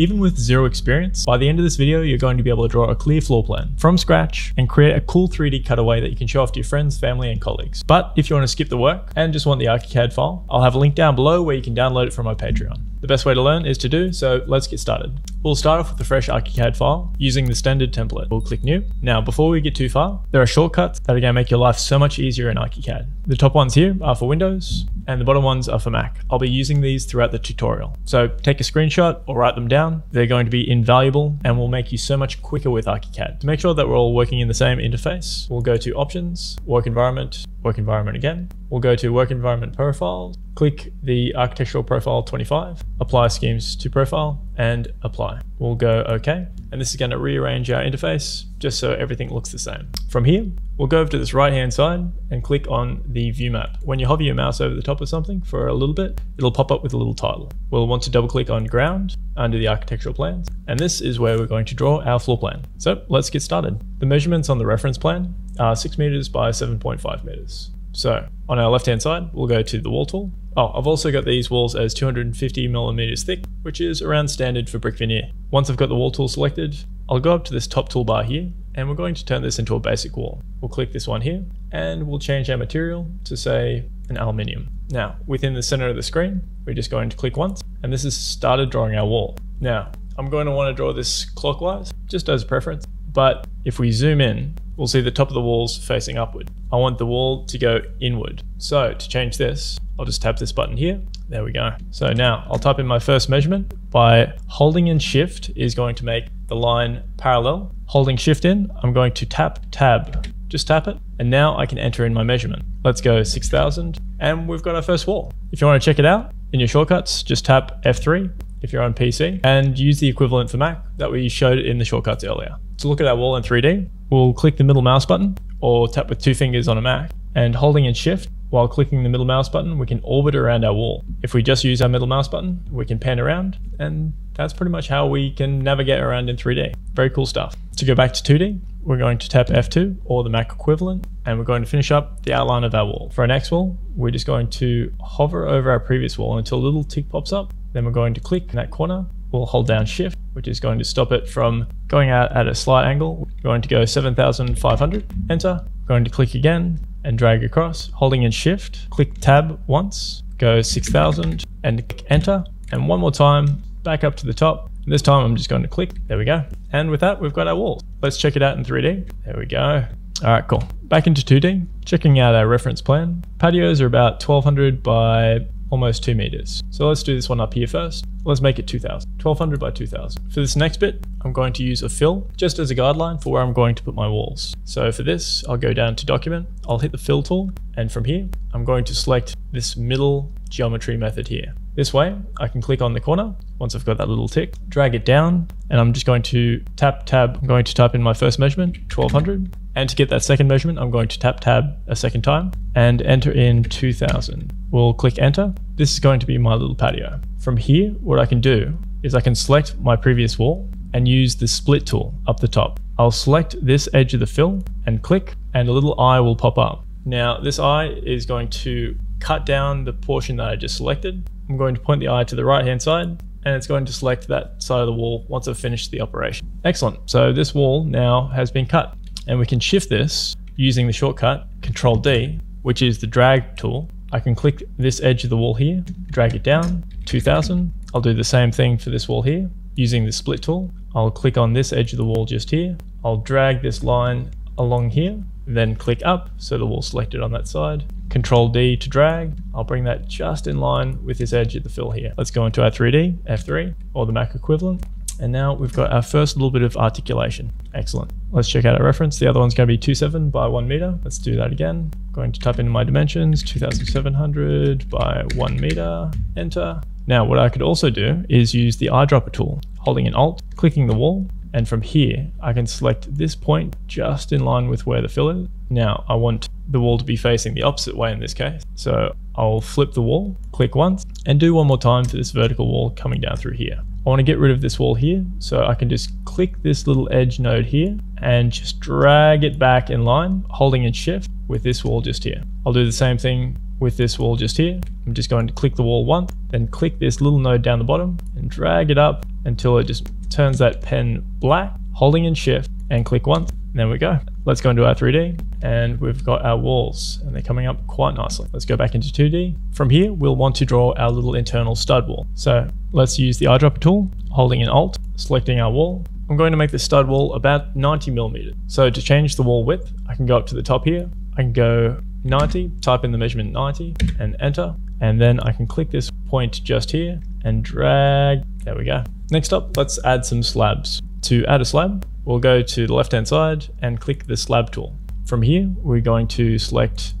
Even with zero experience, by the end of this video, you're going to be able to draw a clear floor plan from scratch and create a cool 3D cutaway that you can show off to your friends, family, and colleagues. But if you want to skip the work and just want the ArchiCAD file, I'll have a link down below where you can download it from my Patreon. The best way to learn is to do, so let's get started. We'll start off with a fresh ArchiCAD file using the standard template. We'll click new. Now, before we get too far, there are shortcuts that are going to make your life so much easier in ArchiCAD. The top ones here are for Windows, and the bottom ones are for Mac. I'll be using these throughout the tutorial. So take a screenshot or write them down. They're going to be invaluable and will make you so much quicker with ArchiCAD. To make sure that we're all working in the same interface, we'll go to Options, Work Environment, Work Environment again. We'll go to Work Environment Profiles, click the Architectural Profile 25, apply schemes to profile, and apply. We'll go OK, and this is going to rearrange our interface just so everything looks the same. From here, we'll go over to this right hand side and click on the view map. When you hover your mouse over the top of something for a little bit, it'll pop up with a little title. We'll want to double click on ground under the architectural plans, and this is where we're going to draw our floor plan. So let's get started. The measurements on the reference plan are 6 meters by 7.5 meters. So on our left hand side, we'll go to the wall tool. Oh, I've also got these walls as 250 millimeters thick, which is around standard for brick veneer. Once I've got the wall tool selected, I'll go up to this top toolbar here, and we're going to turn this into a basic wall. We'll click this one here, and we'll change our material to say an aluminium. Now, within the center of the screen, we're just going to click once, and this has started drawing our wall. Now, I'm going to want to draw this clockwise, just as a preference, but if we zoom in, we'll see the top of the walls facing upward. I want the wall to go inward. So to change this, I'll just tap this button here. There we go. So now I'll type in my first measurement. By holding in shift is going to make the line parallel. Holding shift in, I'm going to tap tab. Just tap it. And now I can enter in my measurement. Let's go 6000 and we've got our first wall. If you want to check it out in your shortcuts, just tap F3 if you're on PC and use the equivalent for Mac that we showed in the shortcuts earlier. To look at our wall in 3D, we'll click the middle mouse button or tap with two fingers on a Mac and holding in shift while clicking the middle mouse button, we can orbit around our wall. If we just use our middle mouse button, we can pan around and that's pretty much how we can navigate around in 3D. Very cool stuff. To go back to 2D, we're going to tap F2 or the Mac equivalent and we're going to finish up the outline of our wall. For our next wall, we're just going to hover over our previous wall until a little tick pops up. Then we're going to click in that corner. We'll hold down shift, which is going to stop it from going out at a slight angle. We're going to go 7,500, enter, We're going to click again and drag across, holding in shift, click tab once, go 6,000 and click enter. And one more time, back up to the top. This time I'm just going to click, there we go. And with that, we've got our walls. Let's check it out in 3D. There we go. All right, cool. Back into 2D, checking out our reference plan. Patios are about 1200 by almost 2 meters. So let's do this one up here first. Let's make it 2000, 1200 by 2000. For this next bit, I'm going to use a fill just as a guideline for where I'm going to put my walls. So for this, I'll go down to document, I'll hit the fill tool, and from here, I'm going to select this middle geometry method here. This way, I can click on the corner once I've got that little tick, drag it down, and I'm just going to tap tab. I'm going to type in my first measurement, 1200. And to get that second measurement, I'm going to tap tab a second time and enter in 2000. We'll click enter. This is going to be my little patio. From here, what I can do is I can select my previous wall and use the split tool up the top. I'll select this edge of the fill and click and a little eye will pop up. Now this eye is going to cut down the portion that I just selected. I'm going to point the eye to the right hand side and it's going to select that side of the wall once I've finished the operation. Excellent. So this wall now has been cut and we can shift this using the shortcut Control D, which is the drag tool. I can click this edge of the wall here, drag it down 2000. I'll do the same thing for this wall here using the split tool. I'll click on this edge of the wall just here. I'll drag this line along here, then click up so the wall selected on that side. Control D to drag. I'll bring that just in line with this edge at the fill here. Let's go into our 3D, F3, or the Mac equivalent. And now we've got our first little bit of articulation. Excellent. Let's check out our reference. The other one's going to be 27 by 1 meter. Let's do that again. going to type in my dimensions, 2700 by 1 meter, enter. Now what I could also do is use the eyedropper tool, holding an alt, clicking the wall, and from here I can select this point just in line with where the fill is. Now I want the wall to be facing the opposite way in this case. So I'll flip the wall, click once, and do one more time for this vertical wall coming down through here. I want to get rid of this wall here, so I can just click this little edge node here and just drag it back in line, holding in shift with this wall just here. I'll do the same thing with this wall just here. I'm just going to click the wall once, then click this little node down the bottom and drag it up until it just turns that pen black, holding in shift and click once. And there we go. Let's go into our 3D and we've got our walls and they're coming up quite nicely. Let's go back into 2D. From here, we'll want to draw our little internal stud wall. So let's use the eyedropper tool, holding in Alt, selecting our wall. I'm going to make the stud wall about 90 millimeters. So to change the wall width, I can go up to the top here. I can go 90, type in the measurement 90 and enter. And then I can click this point just here and drag. There we go. Next up, let's add some slabs. To add a slab, we'll go to the left hand side and click the slab tool. From here, we're going to select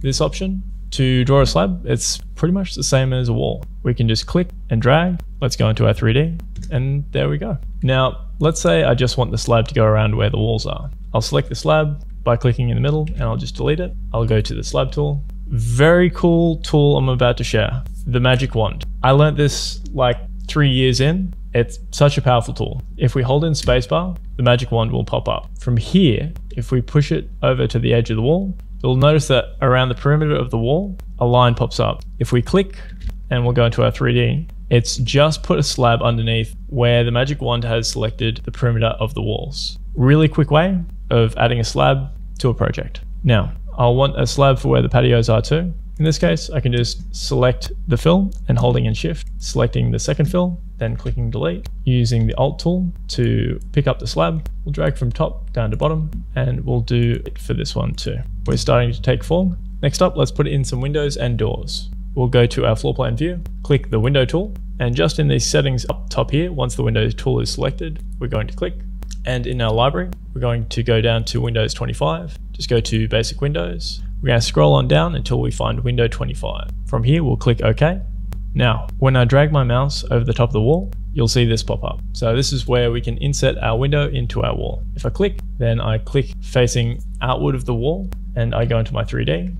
this option. To draw a slab, it's pretty much the same as a wall. We can just click and drag. Let's go into our 3D and there we go. Now, let's say I just want the slab to go around where the walls are. I'll select the slab by clicking in the middle and I'll just delete it. I'll go to the slab tool. Very cool tool I'm about to share, the magic wand. I learned this like three years in it's such a powerful tool. If we hold in spacebar, the magic wand will pop up. From here, if we push it over to the edge of the wall, you'll notice that around the perimeter of the wall, a line pops up. If we click and we'll go into our 3D, it's just put a slab underneath where the magic wand has selected the perimeter of the walls. Really quick way of adding a slab to a project. Now, I'll want a slab for where the patios are too. In this case, I can just select the fill and holding in shift, selecting the second fill, then clicking delete, using the alt tool to pick up the slab. We'll drag from top down to bottom and we'll do it for this one too. We're starting to take form. Next up, let's put in some windows and doors. We'll go to our floor plan view, click the window tool, and just in these settings up top here, once the window tool is selected, we're going to click. And in our library, we're going to go down to Windows 25, just go to basic windows, we're going to scroll on down until we find window 25. From here, we'll click OK. Now, when I drag my mouse over the top of the wall, you'll see this pop up. So this is where we can inset our window into our wall. If I click, then I click facing outward of the wall and I go into my 3D.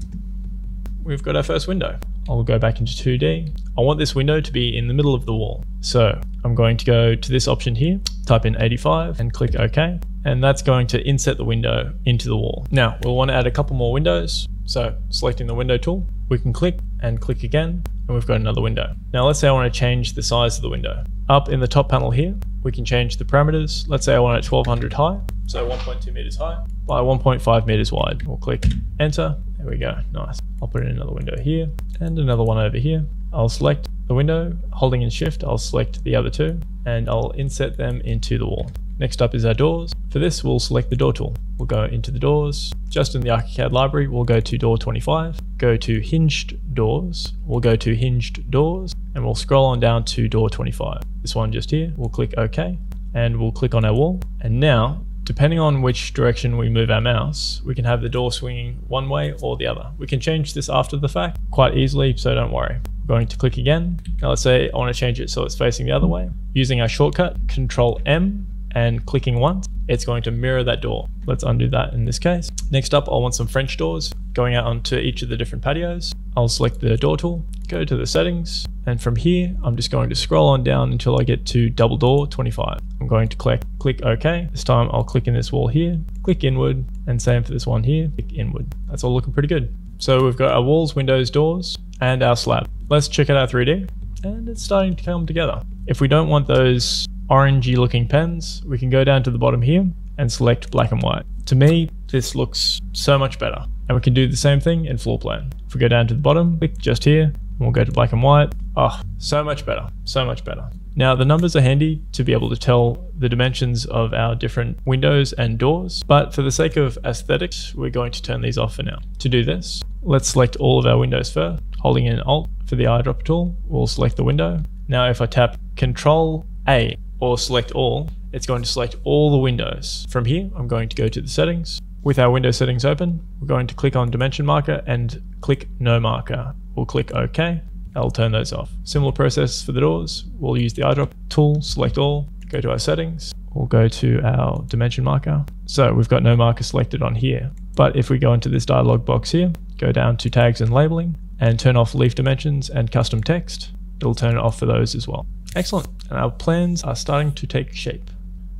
We've got our first window. I'll go back into 2D. I want this window to be in the middle of the wall. So I'm going to go to this option here, type in 85 and click OK. And that's going to inset the window into the wall. Now we'll want to add a couple more windows. So selecting the window tool, we can click and click again, and we've got another window. Now let's say I want to change the size of the window. Up in the top panel here, we can change the parameters. Let's say I want it 1200 high, so 1.2 meters high by 1.5 meters wide. We'll click enter. There we go, nice. I'll put in another window here and another one over here. I'll select the window, holding in shift, I'll select the other two and I'll inset them into the wall. Next up is our doors. For this, we'll select the door tool. We'll go into the doors. Just in the ArchiCAD library, we'll go to door 25, go to hinged doors. We'll go to hinged doors and we'll scroll on down to door 25. This one just here, we'll click OK and we'll click on our wall. And now, depending on which direction we move our mouse, we can have the door swinging one way or the other. We can change this after the fact quite easily, so don't worry. I'm going to click again. Now let's say I want to change it so it's facing the other way. Using our shortcut, Control M, and clicking once, it's going to mirror that door. Let's undo that in this case. Next up, I'll want some French doors going out onto each of the different patios. I'll select the door tool, go to the settings, and from here, I'm just going to scroll on down until I get to double door 25. I'm going to click, click OK. This time I'll click in this wall here, click inward, and same for this one here, click inward. That's all looking pretty good. So we've got our walls, windows, doors, and our slab. Let's check out our 3D, and it's starting to come together. If we don't want those orangey looking pens, we can go down to the bottom here and select black and white. To me, this looks so much better. And we can do the same thing in floor plan. If we go down to the bottom, click just here, and we'll go to black and white. Oh, so much better, so much better. Now the numbers are handy to be able to tell the dimensions of our different windows and doors, but for the sake of aesthetics, we're going to turn these off for now. To do this, let's select all of our windows first, holding in Alt for the eyedropper tool, we'll select the window. Now if I tap Control A or select all, it's going to select all the windows. From here, I'm going to go to the settings. With our window settings open, we're going to click on dimension marker and click no marker. We'll click OK. I'll turn those off. Similar process for the doors. We'll use the eyedrop tool, select all, go to our settings. We'll go to our dimension marker. So we've got no marker selected on here. But if we go into this dialog box here, go down to tags and labeling and turn off leaf dimensions and custom text, it'll turn it off for those as well. Excellent, and our plans are starting to take shape.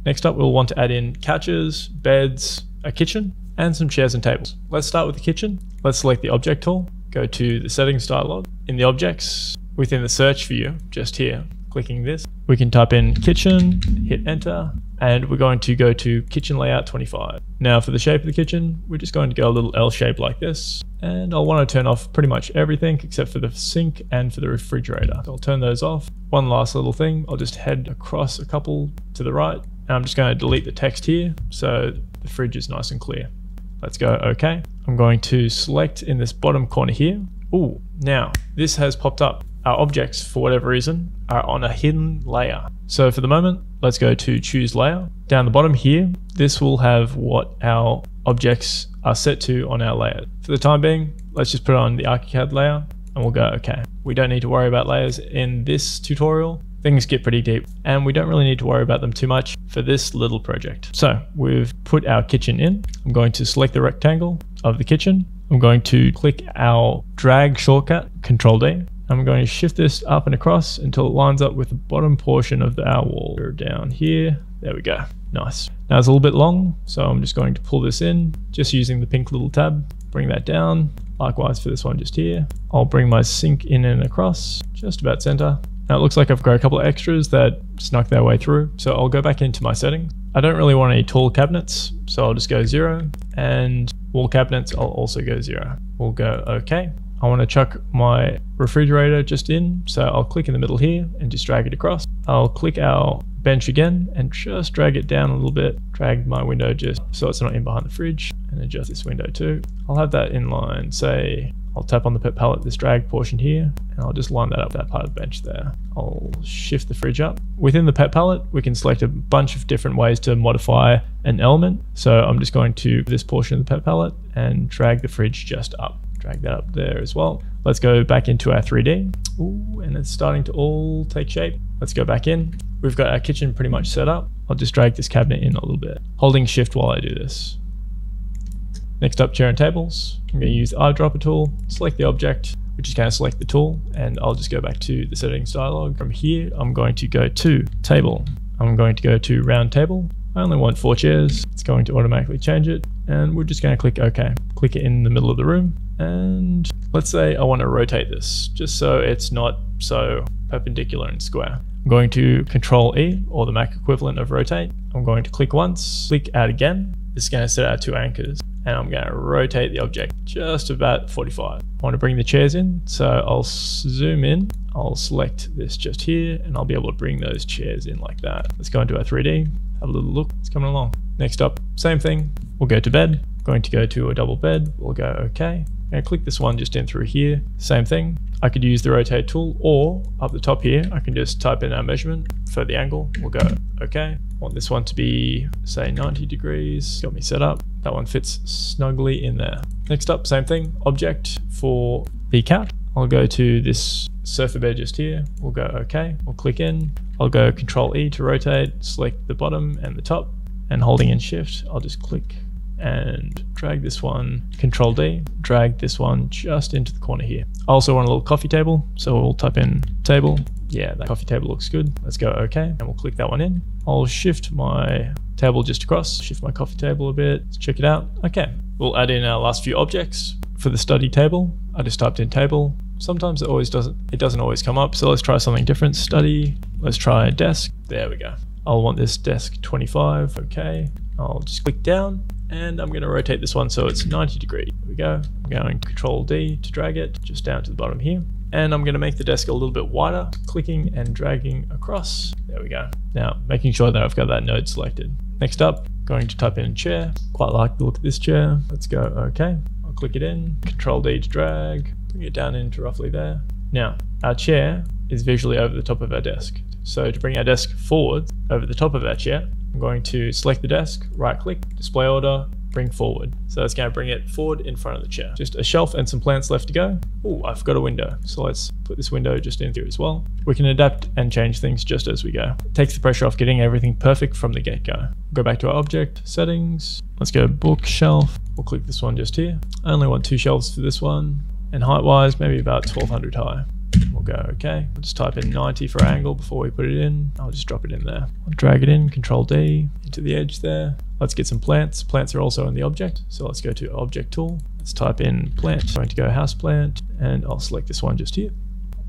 Next up, we'll want to add in couches, beds, a kitchen, and some chairs and tables. Let's start with the kitchen. Let's select the object tool, go to the settings dialog. In the objects, within the search view, just here, clicking this, we can type in kitchen, hit enter, and we're going to go to kitchen layout 25. Now for the shape of the kitchen, we're just going to go a little L shape like this, and I'll want to turn off pretty much everything except for the sink and for the refrigerator. So I'll turn those off. One last little thing, I'll just head across a couple to the right, and I'm just going to delete the text here so the fridge is nice and clear. Let's go OK. I'm going to select in this bottom corner here. Oh, now this has popped up our objects, for whatever reason, are on a hidden layer. So for the moment, let's go to choose layer. Down the bottom here, this will have what our objects are set to on our layer. For the time being, let's just put on the ArchiCAD layer and we'll go okay. We don't need to worry about layers in this tutorial. Things get pretty deep and we don't really need to worry about them too much for this little project. So we've put our kitchen in. I'm going to select the rectangle of the kitchen. I'm going to click our drag shortcut, Control D, I'm going to shift this up and across until it lines up with the bottom portion of the our wall. Down here, there we go, nice. Now it's a little bit long, so I'm just going to pull this in, just using the pink little tab, bring that down. Likewise for this one just here. I'll bring my sink in and across, just about center. Now it looks like I've got a couple of extras that snuck their way through, so I'll go back into my settings. I don't really want any tall cabinets, so I'll just go zero, and wall cabinets, I'll also go zero. We'll go okay. I want to chuck my refrigerator just in. So I'll click in the middle here and just drag it across. I'll click our bench again and just drag it down a little bit. Drag my window just so it's not in behind the fridge and adjust this window too. I'll have that in line, say I'll tap on the pet palette, this drag portion here, and I'll just line that up with that part of the bench there. I'll shift the fridge up. Within the pet palette, we can select a bunch of different ways to modify an element. So I'm just going to this portion of the pet palette and drag the fridge just up drag that up there as well. Let's go back into our 3D. Ooh, and it's starting to all take shape. Let's go back in. We've got our kitchen pretty much set up. I'll just drag this cabinet in a little bit, holding shift while I do this. Next up, chair and tables. I'm going to use the eyedropper tool, select the object, which is going to select the tool, and I'll just go back to the settings dialog. From here, I'm going to go to table. I'm going to go to round table. I only want four chairs. It's going to automatically change it. And we're just going to click OK. Click it in the middle of the room. And let's say I want to rotate this just so it's not so perpendicular and square. I'm going to Control E or the Mac equivalent of rotate. I'm going to click once, click add again. This is going to set our two anchors and I'm going to rotate the object just about 45. I want to bring the chairs in, so I'll zoom in. I'll select this just here and I'll be able to bring those chairs in like that. Let's go into our 3D, have a little look. It's coming along. Next up, same thing. We'll go to bed. Going to go to a double bed. We'll go OK. To click this one just in through here. Same thing. I could use the rotate tool or up the top here, I can just type in our measurement for the angle. We'll go okay. Want this one to be say 90 degrees. Got me set up. That one fits snugly in there. Next up, same thing, object for the cat. I'll go to this sofa bed just here. We'll go okay. We'll click in. I'll go control E to rotate, select the bottom and the top and holding in shift, I'll just click and drag this one, Control D, drag this one just into the corner here. I also want a little coffee table, so we'll type in table. Yeah, that coffee table looks good. Let's go OK, and we'll click that one in. I'll shift my table just across, shift my coffee table a bit, Let's check it out. Okay, we'll add in our last few objects. For the study table, I just typed in table. Sometimes it always doesn't, it doesn't always come up, so let's try something different. Study, let's try desk. There we go. I'll want this desk 25, okay. I'll just click down and I'm going to rotate this one so it's 90 degrees. There we go. I'm going Control D to drag it just down to the bottom here. And I'm going to make the desk a little bit wider, clicking and dragging across. There we go. Now, making sure that I've got that node selected. Next up, going to type in chair. Quite like the look of this chair. Let's go OK. I'll click it in, Control D to drag, bring it down into roughly there. Now, our chair is visually over the top of our desk. So to bring our desk forward over the top of our chair, I'm going to select the desk, right click, display order, bring forward. So it's going to bring it forward in front of the chair. Just a shelf and some plants left to go. Oh, I forgot a window. So let's put this window just in here as well. We can adapt and change things just as we go. It takes the pressure off getting everything perfect from the get-go. Go back to our object, settings. Let's go bookshelf. We'll click this one just here. I only want two shelves for this one. And height-wise, maybe about 1200 high. Go okay. We'll just type in 90 for angle before we put it in. I'll just drop it in there. I'll drag it in, control D into the edge there. Let's get some plants. Plants are also in the object. So let's go to object tool Let's type in plant. I'm going to go house plant and I'll select this one just here.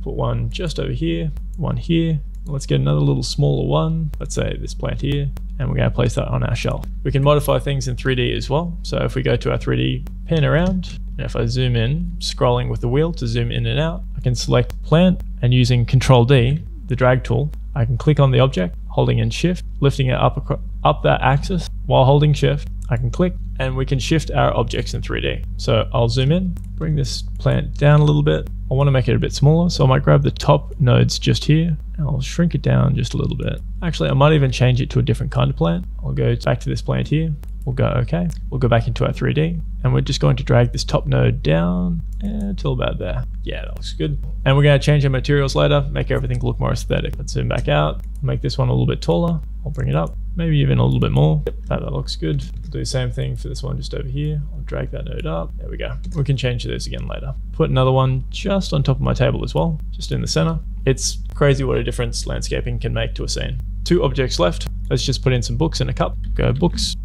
Put one just over here, one here. Let's get another little smaller one. Let's say this plant here, and we're going to place that on our shelf. We can modify things in 3D as well. So if we go to our 3D pan around, and if I zoom in, scrolling with the wheel to zoom in and out, can select plant and using Control D, the drag tool, I can click on the object, holding in shift, lifting it up, up that axis while holding shift. I can click and we can shift our objects in 3D. So I'll zoom in, bring this plant down a little bit. I want to make it a bit smaller, so I might grab the top nodes just here and I'll shrink it down just a little bit. Actually, I might even change it to a different kind of plant. I'll go back to this plant here. We'll go OK. We'll go back into our 3D and we're just going to drag this top node down eh, until about there. Yeah, that looks good. And we're going to change our materials later, make everything look more aesthetic. Let's zoom back out, make this one a little bit taller. I'll bring it up, maybe even a little bit more. Yep, that, that looks good. Do the same thing for this one just over here. I'll drag that node up. There we go. We can change this again later. Put another one just on top of my table as well, just in the center. It's crazy what a difference landscaping can make to a scene. Two objects left. Let's just put in some books and a cup. Go books,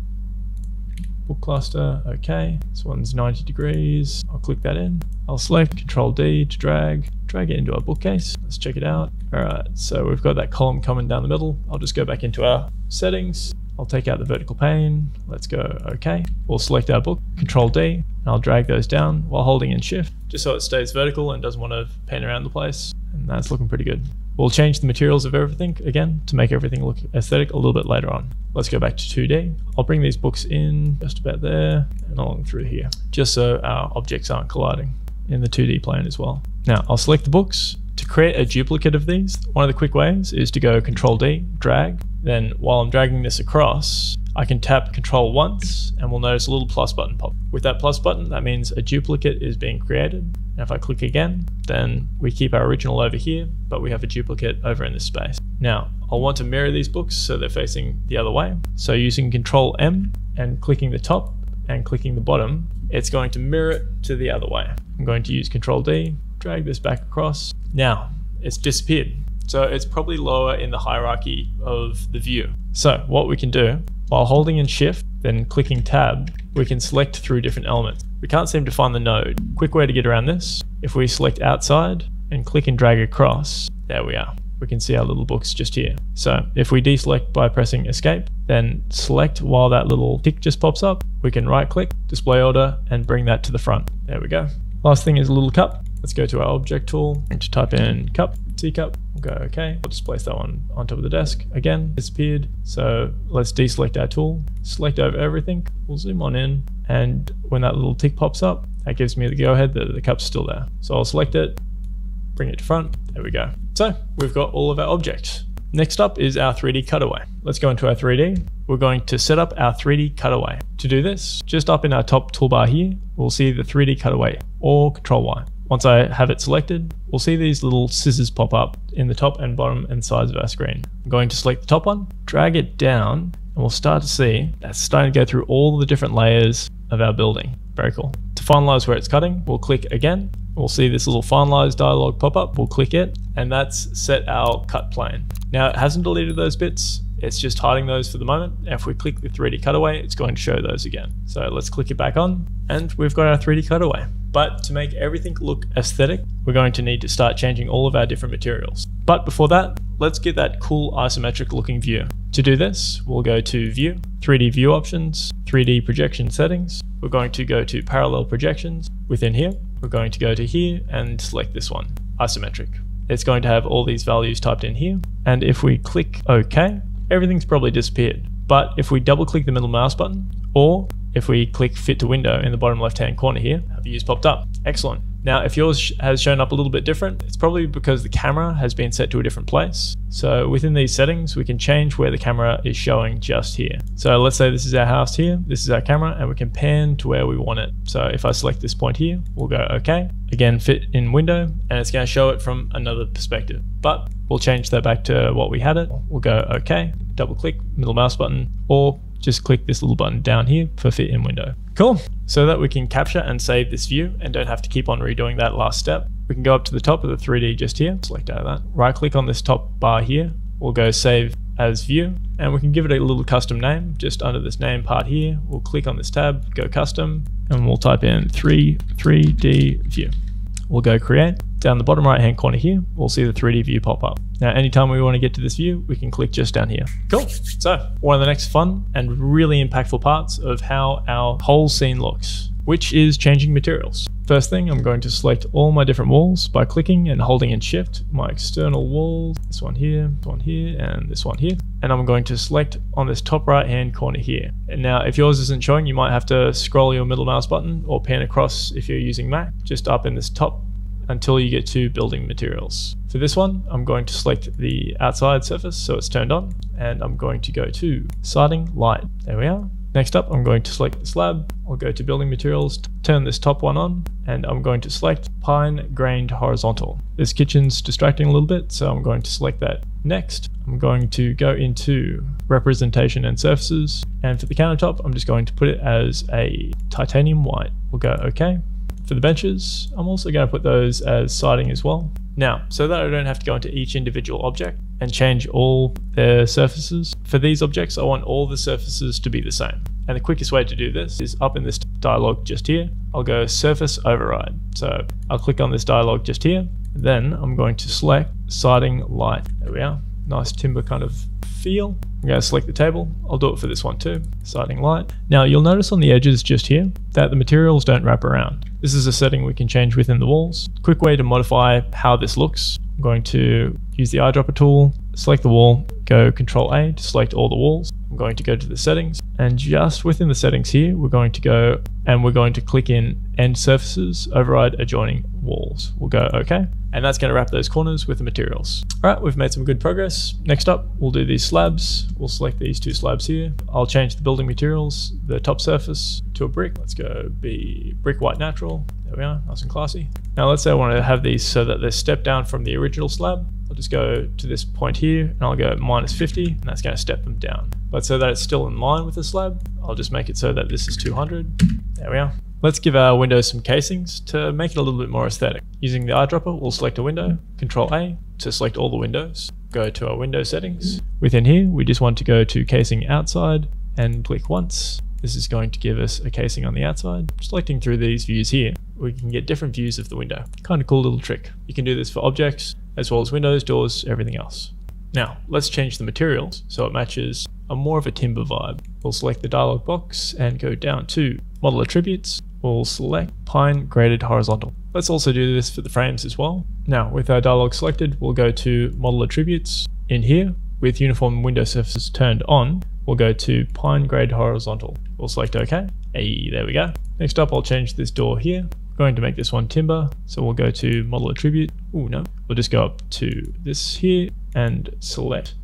book cluster, okay. This one's 90 degrees. I'll click that in. I'll select Control D to drag, drag it into our bookcase. Let's check it out. All right, so we've got that column coming down the middle. I'll just go back into our settings. I'll take out the vertical pane. Let's go OK. We'll select our book, Control D, and I'll drag those down while holding in Shift, just so it stays vertical and doesn't want to pan around the place. And that's looking pretty good. We'll change the materials of everything again to make everything look aesthetic a little bit later on. Let's go back to 2D. I'll bring these books in just about there and along through here, just so our objects aren't colliding in the 2D plane as well. Now I'll select the books. To create a duplicate of these, one of the quick ways is to go Control D, drag. Then while I'm dragging this across, I can tap control once and we'll notice a little plus button pop. With that plus button, that means a duplicate is being created. And if I click again, then we keep our original over here, but we have a duplicate over in this space. Now, I'll want to mirror these books so they're facing the other way. So using control M and clicking the top and clicking the bottom, it's going to mirror it to the other way. I'm going to use control D, drag this back across. Now, it's disappeared. So it's probably lower in the hierarchy of the view. So what we can do while holding in shift, then clicking tab, we can select through different elements. We can't seem to find the node. Quick way to get around this, if we select outside and click and drag across, there we are. We can see our little books just here. So if we deselect by pressing escape, then select while that little tick just pops up, we can right click, display order, and bring that to the front. There we go. Last thing is a little cup. Let's go to our object tool and to type in cup, teacup, we'll go okay. I'll just place that one on top of the desk. Again, disappeared. So let's deselect our tool, select over everything. We'll zoom on in. And when that little tick pops up, that gives me the go ahead that the cup's still there. So I'll select it, bring it to front. There we go. So we've got all of our objects. Next up is our 3D cutaway. Let's go into our 3D. We're going to set up our 3D cutaway. To do this, just up in our top toolbar here, we'll see the 3D cutaway or Control Y. Once I have it selected, we'll see these little scissors pop up in the top and bottom and sides of our screen. I'm going to select the top one, drag it down, and we'll start to see that's starting to go through all the different layers of our building. Very cool. To finalize where it's cutting, we'll click again. We'll see this little finalize dialog pop up. We'll click it, and that's set our cut plane. Now it hasn't deleted those bits. It's just hiding those for the moment. And If we click the 3D cutaway, it's going to show those again. So let's click it back on and we've got our 3D cutaway. But to make everything look aesthetic, we're going to need to start changing all of our different materials. But before that, let's get that cool isometric looking view. To do this, we'll go to View, 3D View Options, 3D Projection Settings. We're going to go to Parallel Projections. Within here, we're going to go to here and select this one, Isometric. It's going to have all these values typed in here. And if we click OK, everything's probably disappeared. But if we double click the middle mouse button, or if we click fit to window in the bottom left hand corner here, views popped up. Excellent. Now, if yours has shown up a little bit different, it's probably because the camera has been set to a different place. So within these settings, we can change where the camera is showing just here. So let's say this is our house here, this is our camera, and we can pan to where we want it. So if I select this point here, we'll go okay. Again, fit in window, and it's gonna show it from another perspective. But we'll change that back to what we had it. We'll go okay, double click, middle mouse button, or just click this little button down here for fit in window. Cool. So that we can capture and save this view and don't have to keep on redoing that last step. We can go up to the top of the 3D just here, select out of that. Right click on this top bar here. We'll go save as view and we can give it a little custom name just under this name part here. We'll click on this tab, go custom, and we'll type in 3 3D view. We'll go create. Down the bottom right hand corner here, we'll see the 3D view pop up. Now, anytime we want to get to this view, we can click just down here. Cool. So one of the next fun and really impactful parts of how our whole scene looks, which is changing materials. First thing, I'm going to select all my different walls by clicking and holding in shift, my external walls, this one here, this one here, and this one here. And I'm going to select on this top right hand corner here. And now if yours isn't showing, you might have to scroll your middle mouse button or pan across if you're using Mac, just up in this top until you get to building materials. For this one, I'm going to select the outside surface so it's turned on, and I'm going to go to siding light. There we are. Next up, I'm going to select the slab. I'll go to building materials, turn this top one on, and I'm going to select pine grained horizontal. This kitchen's distracting a little bit, so I'm going to select that. Next, I'm going to go into representation and surfaces, and for the countertop, I'm just going to put it as a titanium white. We'll go OK. For the benches, I'm also going to put those as siding as well. Now, so that I don't have to go into each individual object and change all their surfaces, for these objects I want all the surfaces to be the same. And the quickest way to do this is up in this dialog just here, I'll go surface override. So I'll click on this dialog just here, then I'm going to select siding light. There we are, nice timber kind of feel. I'm going to select the table. I'll do it for this one too, siding light. Now you'll notice on the edges just here that the materials don't wrap around. This is a setting we can change within the walls. Quick way to modify how this looks. I'm going to use the eyedropper tool, select the wall, go Control A to select all the walls. Going to go to the settings and just within the settings here, we're going to go and we're going to click in end surfaces, override adjoining walls. We'll go OK. And that's going to wrap those corners with the materials. All right, we've made some good progress. Next up, we'll do these slabs. We'll select these two slabs here. I'll change the building materials, the top surface to a brick. Let's go be brick white natural. There we are, nice and classy. Now let's say I want to have these so that they step down from the original slab. I'll just go to this point here and I'll go minus 50 and that's going to step them down. But so that it's still in line with the slab, I'll just make it so that this is 200. There we are. Let's give our window some casings to make it a little bit more aesthetic. Using the eyedropper, we'll select a window, Control A to select all the windows. Go to our window settings. Within here, we just want to go to casing outside and click once. This is going to give us a casing on the outside. Selecting through these views here, we can get different views of the window. Kind of cool little trick. You can do this for objects, as well as windows, doors, everything else. Now, let's change the materials so it matches a more of a timber vibe. We'll select the dialog box and go down to model attributes we'll select pine grained horizontal. Let's also do this for the frames as well. Now with our dialog selected, we'll go to model attributes in here with uniform window surfaces turned on. We'll go to pine grade horizontal. We'll select OK. Hey, there we go. Next up, I'll change this door here. Going to make this one timber. So we'll go to model attribute. Oh no, we'll just go up to this here and select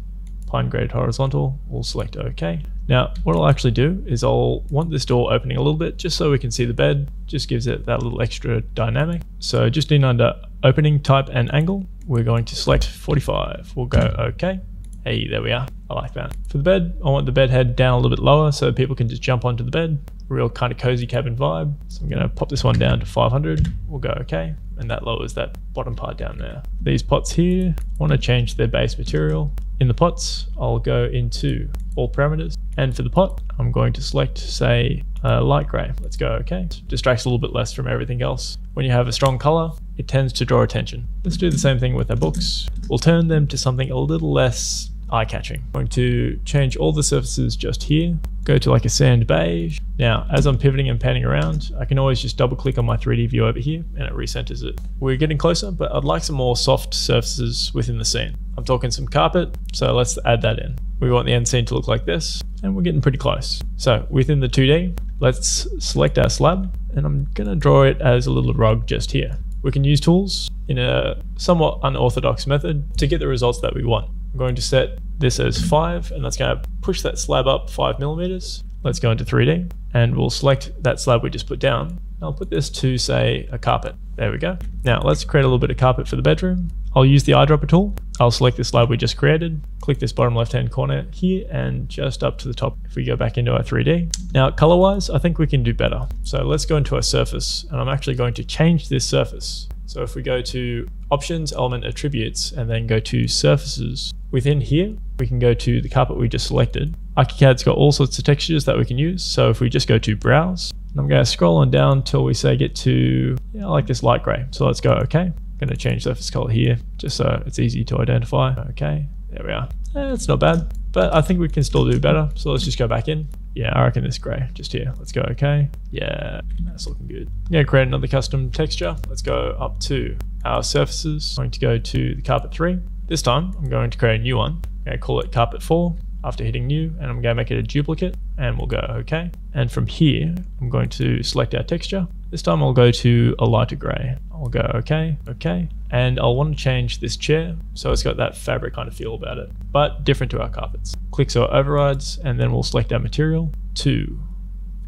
pine grained horizontal. We'll select OK. Now, what I'll actually do is I'll want this door opening a little bit just so we can see the bed, just gives it that little extra dynamic. So just in under opening type and angle, we're going to select 45. We'll go OK. Hey, there we are. I like that. For the bed, I want the bed head down a little bit lower so people can just jump onto the bed. Real kind of cozy cabin vibe. So I'm going to pop this one down to 500. We'll go OK. And that lowers that bottom part down there. These pots here, I want to change their base material. In the pots, I'll go into all parameters. And for the pot, I'm going to select, say, uh, light gray. Let's go OK. Distracts a little bit less from everything else. When you have a strong color, it tends to draw attention. Let's do the same thing with our books. We'll turn them to something a little less eye-catching. I'm going to change all the surfaces just here, go to like a sand beige. Now, as I'm pivoting and panning around, I can always just double click on my 3D view over here and it recenters it. We're getting closer, but I'd like some more soft surfaces within the scene. I'm talking some carpet, so let's add that in. We want the end scene to look like this, and we're getting pretty close. So within the 2D, let's select our slab, and I'm gonna draw it as a little rug just here. We can use tools in a somewhat unorthodox method to get the results that we want. I'm going to set this as 5 and that's going to push that slab up 5 millimeters. Let's go into 3D and we'll select that slab we just put down. I'll put this to say a carpet. There we go. Now let's create a little bit of carpet for the bedroom. I'll use the eyedropper tool. I'll select the slab we just created, click this bottom left hand corner here and just up to the top if we go back into our 3D. Now color wise, I think we can do better. So let's go into our surface and I'm actually going to change this surface So if we go to options, element attributes, and then go to surfaces, within here, we can go to the carpet we just selected. ArchiCAD's got all sorts of textures that we can use. So if we just go to browse, I'm going to scroll on down till we say get to, yeah, I like this light gray. So let's go okay. I'm going to change surface color here just so it's easy to identify. Okay, there we are. Eh, it's not bad, but I think we can still do better. So let's just go back in. Yeah, I reckon this gray just here. Let's go okay. Yeah, that's looking good. Yeah, create another custom texture. Let's go up to our surfaces. I'm going to go to the carpet three. This time I'm going to create a new one. I'm going to call it carpet four after hitting new and I'm going to make it a duplicate and we'll go okay. And from here, I'm going to select our texture. This time I'll go to a lighter gray. I'll go okay, okay. And I'll want to change this chair so it's got that fabric kind of feel about it, but different to our carpets. Click so overrides and then we'll select our material to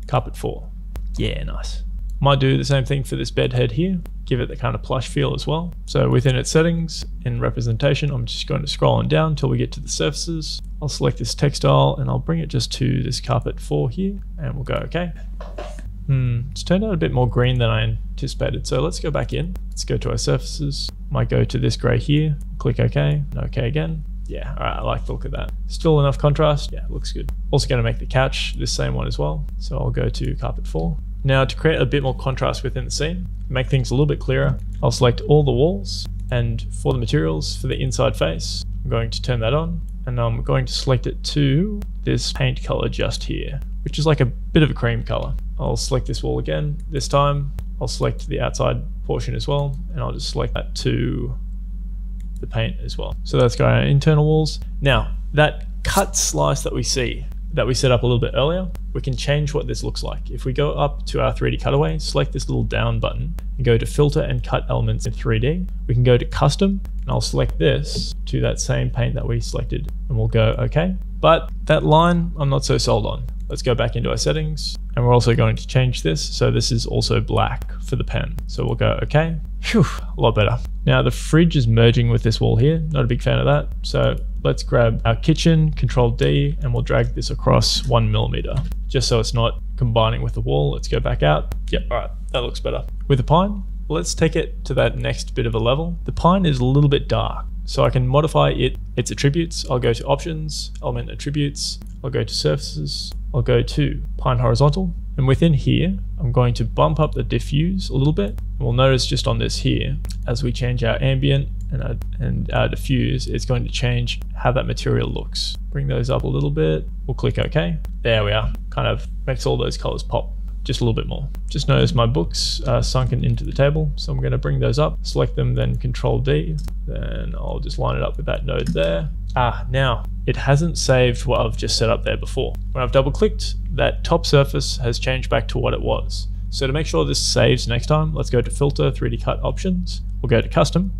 carpet four. Yeah, nice. Might do the same thing for this bed head here, give it the kind of plush feel as well. So within its settings, in representation, I'm just going to scroll on down until we get to the surfaces. I'll select this textile and I'll bring it just to this carpet 4 here and we'll go okay. Hmm, it's turned out a bit more green than I anticipated. So let's go back in. Let's go to our surfaces. Might go to this gray here, click OK, OK again. Yeah, all right, I like the look of that. Still enough contrast. Yeah, looks good. Also going to make the couch this same one as well. So I'll go to carpet 4. Now to create a bit more contrast within the scene, make things a little bit clearer, I'll select all the walls and for the materials for the inside face, I'm going to turn that on and I'm going to select it to this paint color just here, which is like a bit of a cream color. I'll select this wall again. This time I'll select the outside portion as well, and I'll just select that to the paint as well. So that's got our internal walls. Now that cut slice that we see, that we set up a little bit earlier, we can change what this looks like. If we go up to our 3D cutaway, select this little down button and go to filter and cut elements in 3D. We can go to custom and I'll select this to that same paint that we selected and we'll go okay. But that line, I'm not so sold on. Let's go back into our settings and we're also going to change this. So this is also black for the pen. So we'll go okay. Phew, a lot better. Now the fridge is merging with this wall here. Not a big fan of that. So let's grab our kitchen, control D, and we'll drag this across one millimeter, just so it's not combining with the wall. Let's go back out. Yep, all right, that looks better. With the pine, let's take it to that next bit of a level. The pine is a little bit dark, so I can modify it, its attributes. I'll go to options, element attributes, I'll go to surfaces, I'll go to pine horizontal, and within here, I'm going to bump up the diffuse a little bit. We'll notice just on this here, as we change our ambient and our, and our diffuse, it's going to change how that material looks. Bring those up a little bit. We'll click OK. There we are. Kind of makes all those colors pop just a little bit more. Just notice my books are sunken into the table. So I'm going to bring those up, select them, then control D. Then I'll just line it up with that node there. Ah, now it hasn't saved what I've just set up there before. When I've double clicked, that top surface has changed back to what it was. So to make sure this saves next time, let's go to filter 3D cut options. We'll go to custom.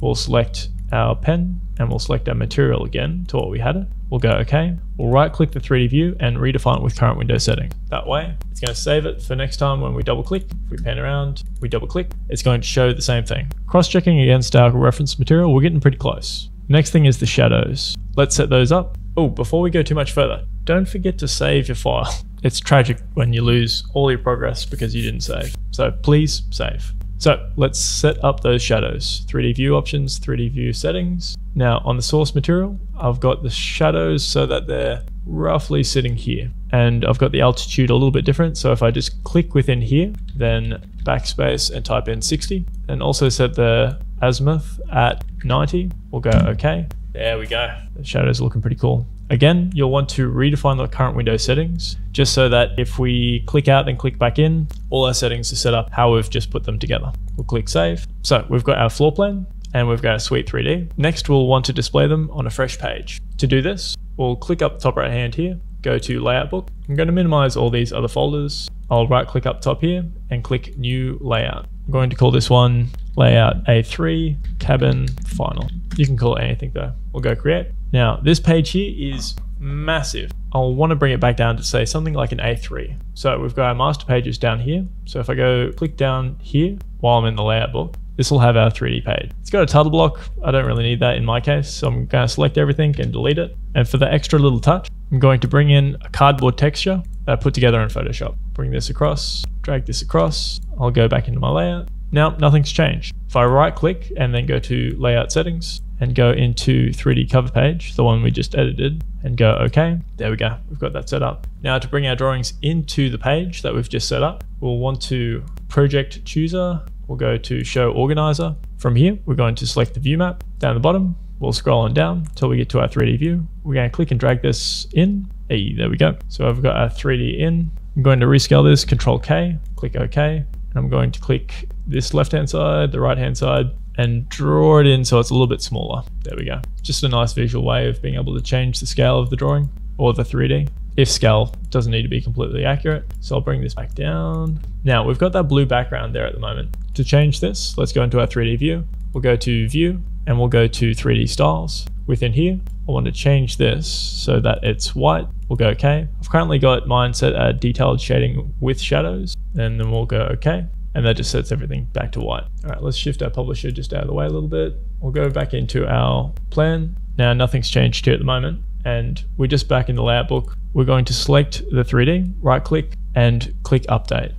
We'll select our pen and we'll select our material again to what we had it. We'll go okay. We'll right click the 3D view and redefine it with current window setting. That way it's going to save it for next time when we double click. If we pan around, we double click, it's going to show the same thing. Cross checking against our reference material, we're getting pretty close. Next thing is the shadows. Let's set those up. Oh, before we go too much further, don't forget to save your file. It's tragic when you lose all your progress because you didn't save. So please save. So let's set up those shadows. 3D view options, 3D view settings. Now on the source material, I've got the shadows so that they're roughly sitting here. And I've got the altitude a little bit different. So if I just click within here, then backspace and type in 60 and also set the azimuth at 90. We'll go okay. There we go. The shadows are looking pretty cool. Again, you'll want to redefine the current window settings just so that if we click out and click back in, all our settings are set up how we've just put them together. We'll click save. So we've got our floor plan and we've got a Suite 3D. Next, we'll want to display them on a fresh page. To do this, we'll click up top right hand here, go to layout book. I'm going to minimize all these other folders. I'll right click up top here and click new layout. I'm going to call this one layout A3 cabin final. You can call it anything though. We'll go create. Now this page here is massive. I'll want to bring it back down to say something like an A3. So we've got our master pages down here. So if I go click down here while I'm in the layout book, this will have our 3D page. It's got a title block. I don't really need that in my case. So I'm going to select everything and delete it. And for the extra little touch, I'm going to bring in a cardboard texture that I put together in Photoshop. Bring this across, drag this across. I'll go back into my layout. Now, nothing's changed. If I right click and then go to layout settings and go into 3D cover page, the one we just edited, and go OK, there we go. We've got that set up. Now to bring our drawings into the page that we've just set up, we'll want to project chooser. We'll go to show organizer. From here, we're going to select the view map down the bottom. We'll scroll on down until we get to our 3D view. We're going to click and drag this in. Hey, there we go. So I've got our 3D in. I'm going to rescale this, Control K, click OK. And I'm going to click this left-hand side, the right-hand side, and draw it in so it's a little bit smaller. There we go. Just a nice visual way of being able to change the scale of the drawing or the 3D if scale doesn't need to be completely accurate. So I'll bring this back down. Now we've got that blue background there at the moment. To change this, let's go into our 3D view. We'll go to view and we'll go to 3D styles. Within here, I want to change this so that it's white. We'll go okay. I've currently got mine set at detailed shading with shadows and then we'll go okay and that just sets everything back to white. All right, let's shift our publisher just out of the way a little bit. We'll go back into our plan. Now nothing's changed here at the moment and we're just back in the layout book. We're going to select the 3D, right click and click update.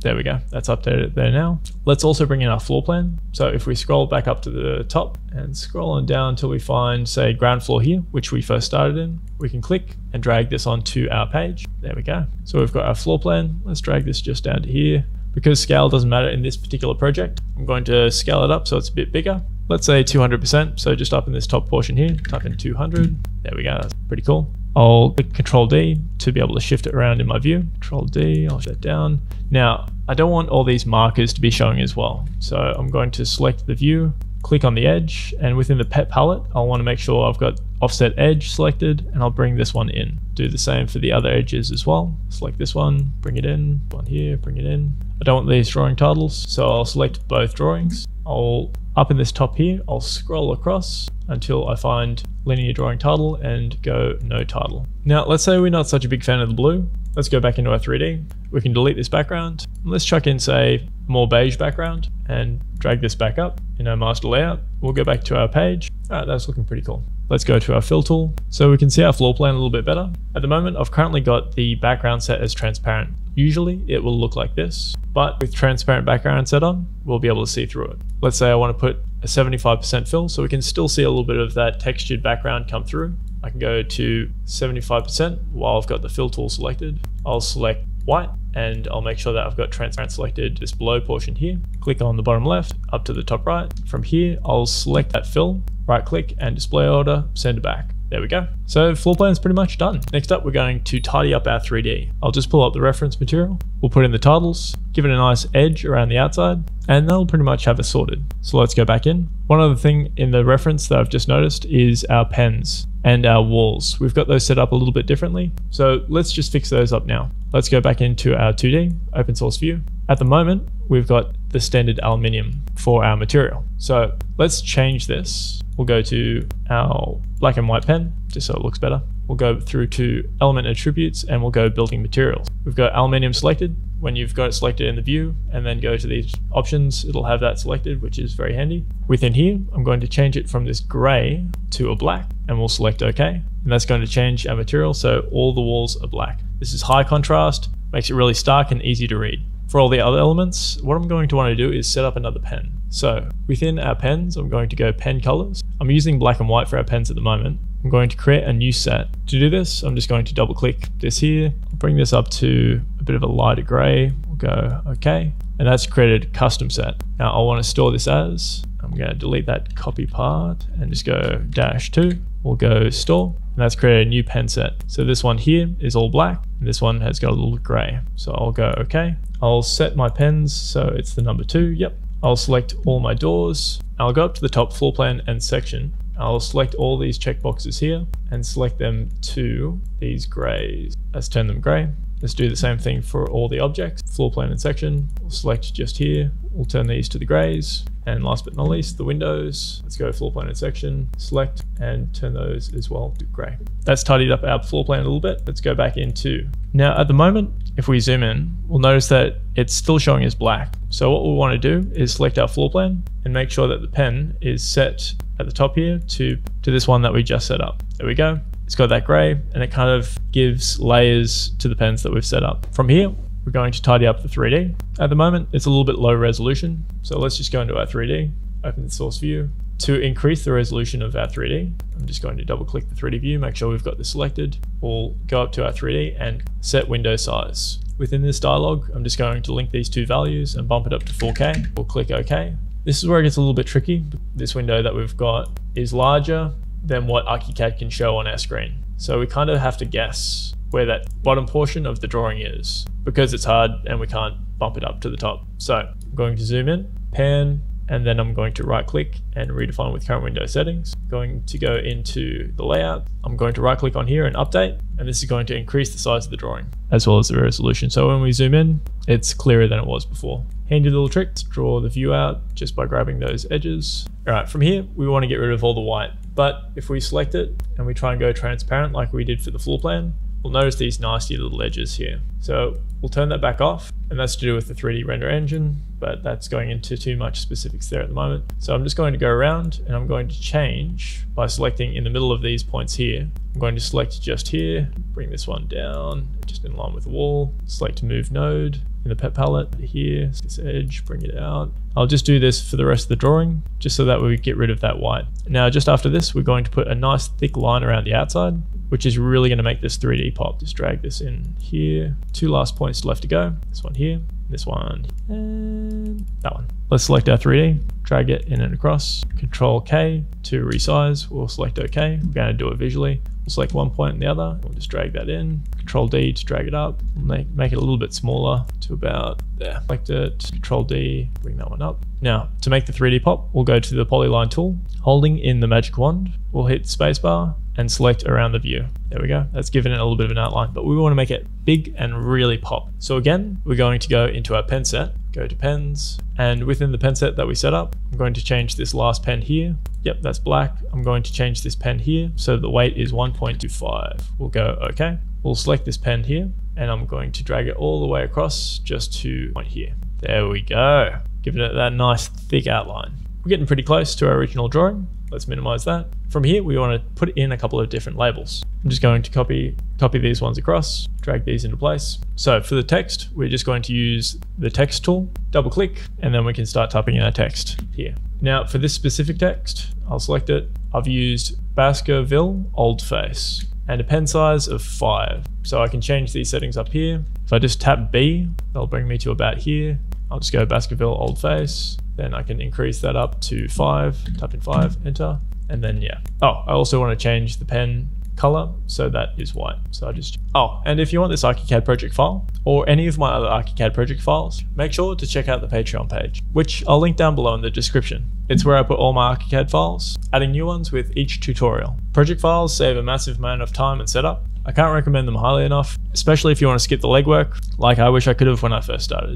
There we go, that's updated there now. Let's also bring in our floor plan. So if we scroll back up to the top and scroll on down until we find say ground floor here, which we first started in, we can click and drag this onto our page. There we go. So we've got our floor plan. Let's drag this just down to here. Because scale doesn't matter in this particular project, I'm going to scale it up so it's a bit bigger. Let's say 200%, so just up in this top portion here, type in 200. There we go, that's pretty cool. I'll click Control D to be able to shift it around in my view. Control D, I'll shift shut down. Now, I don't want all these markers to be showing as well. So I'm going to select the view, click on the edge, and within the pet palette, I'll want to make sure I've got offset edge selected, and I'll bring this one in. Do the same for the other edges as well. Select this one, bring it in, one here, bring it in. I don't want these drawing titles, so I'll select both drawings. I'll, up in this top here, I'll scroll across until I find linear drawing title and go no title. Now, let's say we're not such a big fan of the blue. Let's go back into our 3D. We can delete this background. Let's chuck in, say, more beige background and drag this back up in our master layout. We'll go back to our page. All right, that's looking pretty cool. Let's go to our fill tool. So we can see our floor plan a little bit better. At the moment, I've currently got the background set as transparent. Usually it will look like this, but with transparent background set on, we'll be able to see through it. Let's say I want to put a 75% fill, so we can still see a little bit of that textured background come through. I can go to 75% while I've got the fill tool selected. I'll select white and I'll make sure that I've got transparent selected this below portion here. Click on the bottom left up to the top right. From here, I'll select that fill, right click and display order, send it back. There we go. So floor plan is pretty much done. Next up, we're going to tidy up our 3D. I'll just pull up the reference material. We'll put in the titles, give it a nice edge around the outside, and that'll pretty much have it sorted. So let's go back in. One other thing in the reference that I've just noticed is our pens and our walls. We've got those set up a little bit differently. So let's just fix those up now. Let's go back into our 2D open source view. At the moment, we've got the standard aluminium for our material. So let's change this. We'll go to our black and white pen, just so it looks better. We'll go through to element attributes and we'll go building materials. We've got aluminium selected. When you've got it selected in the view and then go to these options, it'll have that selected, which is very handy. Within here, I'm going to change it from this gray to a black and we'll select OK. And that's going to change our material so all the walls are black. This is high contrast, makes it really stark and easy to read. For all the other elements, what I'm going to want to do is set up another pen. So within our pens, I'm going to go pen colors. I'm using black and white for our pens at the moment. I'm going to create a new set. To do this, I'm just going to double click this here, I'll bring this up to a bit of a lighter gray. We'll go okay. And that's created custom set. Now I want to store this as, I'm going to delete that copy part and just go dash two. We'll go store and that's created a new pen set. So this one here is all black and this one has got a little gray. So I'll go okay. I'll set my pens so it's the number two. Yep. I'll select all my doors. I'll go up to the top floor plan and section. I'll select all these checkboxes here and select them to these grays. Let's turn them gray. Let's do the same thing for all the objects. Floor plan and section. We'll select just here. We'll turn these to the grays. And last but not least, the windows. Let's go floor plan and section, select, and turn those as well to gray. That's tidied up our floor plan a little bit. Let's go back into. Now at the moment, if we zoom in, we'll notice that it's still showing as black. So what we want to do is select our floor plan and make sure that the pen is set at the top here to, to this one that we just set up. There we go. It's got that gray and it kind of gives layers to the pens that we've set up. From here, we're going to tidy up the 3D. At the moment, it's a little bit low resolution. So let's just go into our 3D, open the source view. To increase the resolution of our 3D, I'm just going to double click the 3D view, make sure we've got this selected. We'll go up to our 3D and set window size. Within this dialog, I'm just going to link these two values and bump it up to 4K. We'll click OK. This is where it gets a little bit tricky. This window that we've got is larger than what ArchiCAD can show on our screen. So we kind of have to guess where that bottom portion of the drawing is because it's hard and we can't bump it up to the top. So I'm going to zoom in, pan, and then I'm going to right click and redefine with current window settings. Going to go into the layout. I'm going to right click on here and update, and this is going to increase the size of the drawing as well as the resolution. So when we zoom in, it's clearer than it was before. Handy little trick to draw the view out just by grabbing those edges. All right, from here, we want to get rid of all the white. But if we select it and we try and go transparent like we did for the floor plan, we'll notice these nasty little edges here. So we'll turn that back off and that's to do with the 3D render engine, but that's going into too much specifics there at the moment. So I'm just going to go around and I'm going to change by selecting in the middle of these points here. I'm going to select just here, bring this one down, just in line with the wall, select move node, in the pet palette here, this edge, bring it out. I'll just do this for the rest of the drawing, just so that we get rid of that white. Now, just after this, we're going to put a nice thick line around the outside, which is really going to make this 3D pop. Just drag this in here. Two last points left to go. This one here, this one, and that one. Let's select our 3D, drag it in and across, Control K to resize. We'll select OK. We're going to do it visually. We'll select one point and the other. We'll just drag that in. Control D to drag it up. Make, make it a little bit smaller to about there. Select it, Control D, bring that one up. Now, to make the 3D pop, we'll go to the polyline tool. Holding in the magic wand, we'll hit spacebar and select around the view. There we go. That's given it a little bit of an outline, but we want to make it big and really pop. So again, we're going to go into our pen set, go to pens, and within the pen set that we set up, I'm going to change this last pen here. Yep, that's black. I'm going to change this pen here so the weight is 1.25. We'll go okay. We'll select this pen here and I'm going to drag it all the way across just to point here. There we go. Giving it that nice thick outline. We're getting pretty close to our original drawing. Let's minimize that. From here, we want to put in a couple of different labels. I'm just going to copy, copy these ones across, drag these into place. So for the text, we're just going to use the text tool, double click, and then we can start typing in our text here. Now for this specific text, I'll select it. I've used Baskerville Old Face and a pen size of 5. So I can change these settings up here. If I just tap B, that'll bring me to about here. I'll just go Baskerville Old Face. Then I can increase that up to 5, type in 5, enter. And then yeah. Oh, I also want to change the pen color so that is white so I just oh and if you want this ArchiCAD project file or any of my other ArchiCAD project files make sure to check out the Patreon page which I'll link down below in the description it's where I put all my ArchiCAD files adding new ones with each tutorial project files save a massive amount of time and setup I can't recommend them highly enough especially if you want to skip the legwork like I wish I could have when I first started